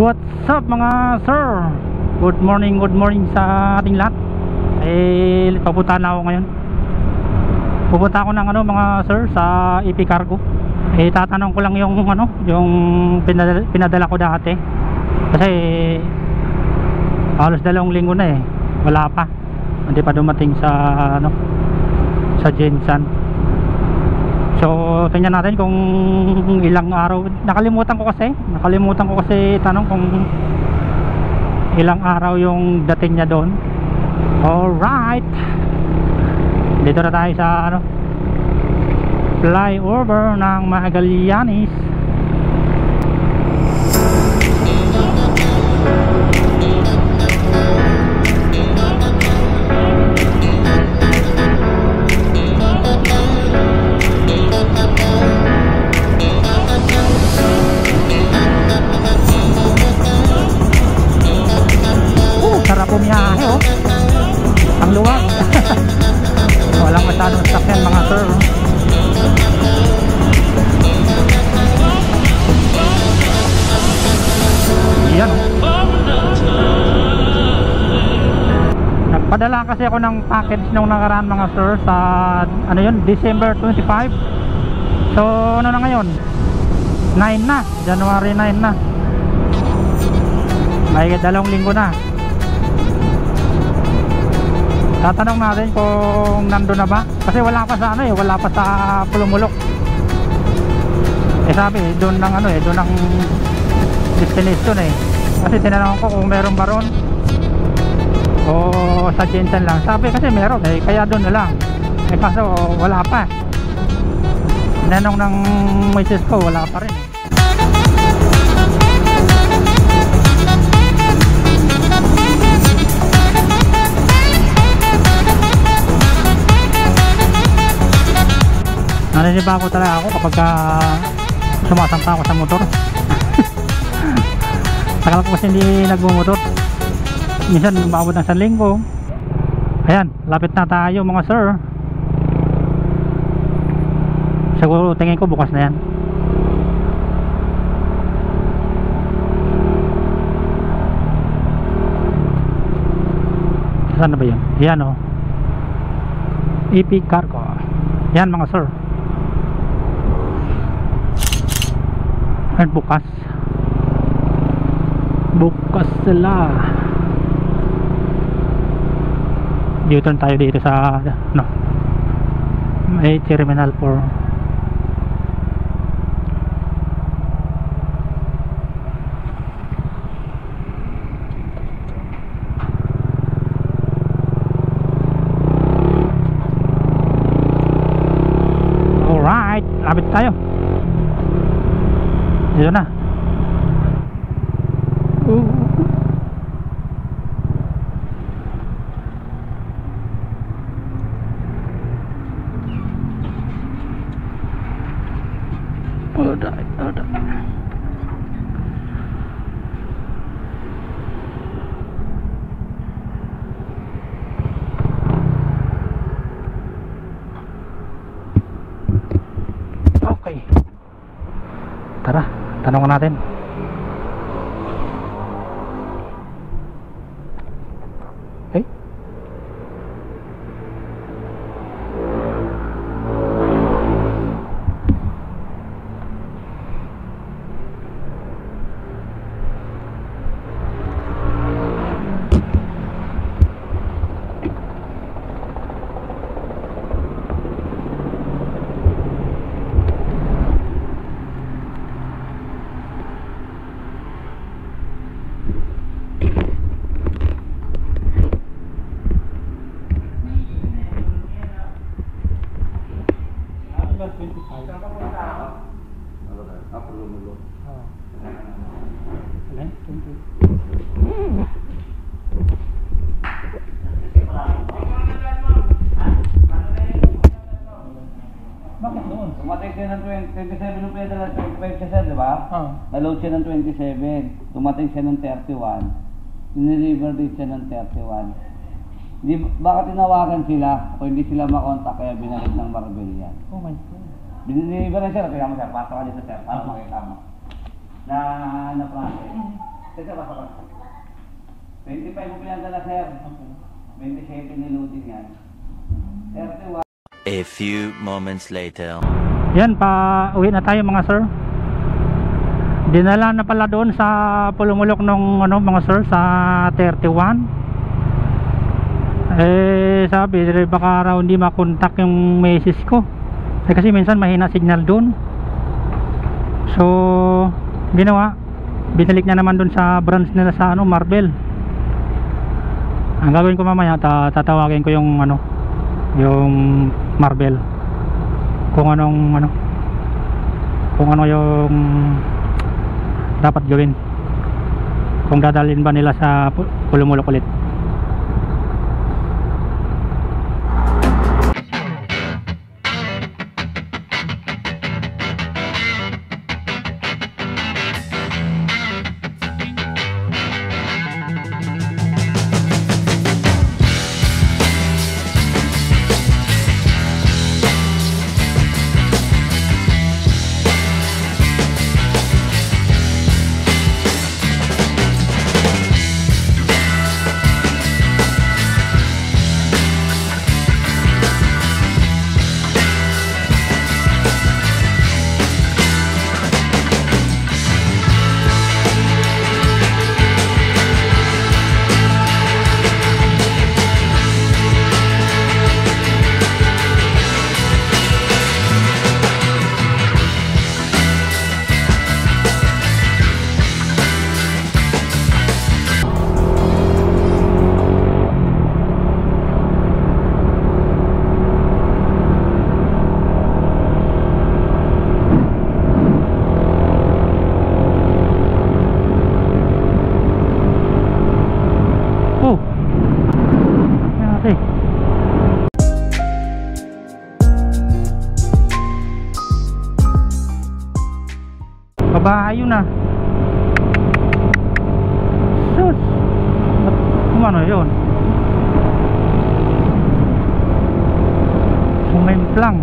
What's up mga sir? Good morning, good morning sa ating lahat. Eh, papunta na ako ngayon. Pupunta ako ng ano mga sir sa EP Cargo. Eh, tatanong ko lang yung ano Yung pinadala, pinadala ko dati. Kasi Halos dalawang linggo na eh. Wala pa. Hindi pa dumating sa ano Sa Jensan So, tingnan natin kung ilang araw. Nakalimutan ko kasi. Nakalimutan ko kasi tanong kung ilang araw yung dating niya doon. Alright. Dito na tayo sa ano flyover ng Magallanes. Masyadong sakyan mga sir. oh. Yan. Nagpadala kasi ako ng package nung nakaraan mga sir sa ano yun, December 25. So ano na ngayon? 9 na, January 9 na. May dalawang linggo na. Tatanong natin kung nando na ba. Kasi wala pa sa ano eh Wala pa sa Pulumulok. Eh sabi doon ng ano eh Doon ng destination eh. Kasi tinanong ko kung meron ba ron. O sa Jensen lang. Sabi kasi meron eh Kaya doon na lang. Eh kaso wala pa. Tinanong ng misis ko Wala pa rin eh Naniniba ko talaga ako kapag ka sumasampa ako sa motor. Tagal ko kasi hindi nagmumotor. Minsan umabot ng isang linggo. Ayan, lapit na tayo mga sir. Siguro tingin ko bukas na yan. Saan na ba yun? Yan o. Oh. EP Cargo. Yan mga sir. Ay, bukas. Bukas sila. Dito tayo dito sa no. May terminal 4. Alright, lapit tayo. Dito na. Uh. Alright, alright. Okay. Tara, tanong natin. Bakit doon? Dumating siya ng 20, 27 nung pinadala, 25 siya, di ba? Ah. Naload siya ng 27. Dumating siya ng 31. Dineliver din siya ng 31. Di, baka tinawagan sila o hindi sila makontak kaya binalik ng Marbel yan. Oh my God. Dineliver na siya, kaya mo sir, pasok ka dito sir, para makita mo. Na, na process. Teka, baka ba? 25 mo pinadala, sir. 27 niloading yan. 31. A few moments later. Yan, pa uwi na tayo mga sir. Dinala na pala doon sa pulumulok nung ano mga sir sa 31. Eh sabi, baka raw hindi makontak yung message ko. Eh, kasi minsan mahina signal doon. So, ginawa. Binalik niya naman doon sa branch nila sa ano, Marble. Ang gagawin ko mamaya, ta tatawagin ko yung ano, yung Marble kung anong ano kung ano yung dapat gawin kung dadalhin ba nila sa pu- pulumulok ulit Ate. babae yun ah. Sus. Ba't kumano yun. Sumimplang